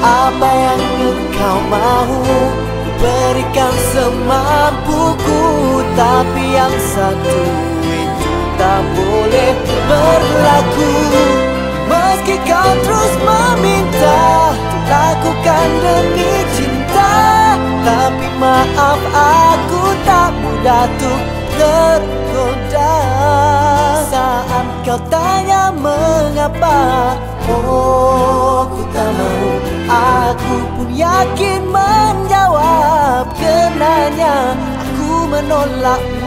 Apa yang engkau mau? Berikan semampuku Tapi yang satu itu tak boleh berlaku. Meski kau terus meminta Lakukan demi cinta. Tapi maaf aku tak mudah tuh tergoda. Saat kau tanya mengapa pun yakin menjawab Kenanya. Aku menolakmu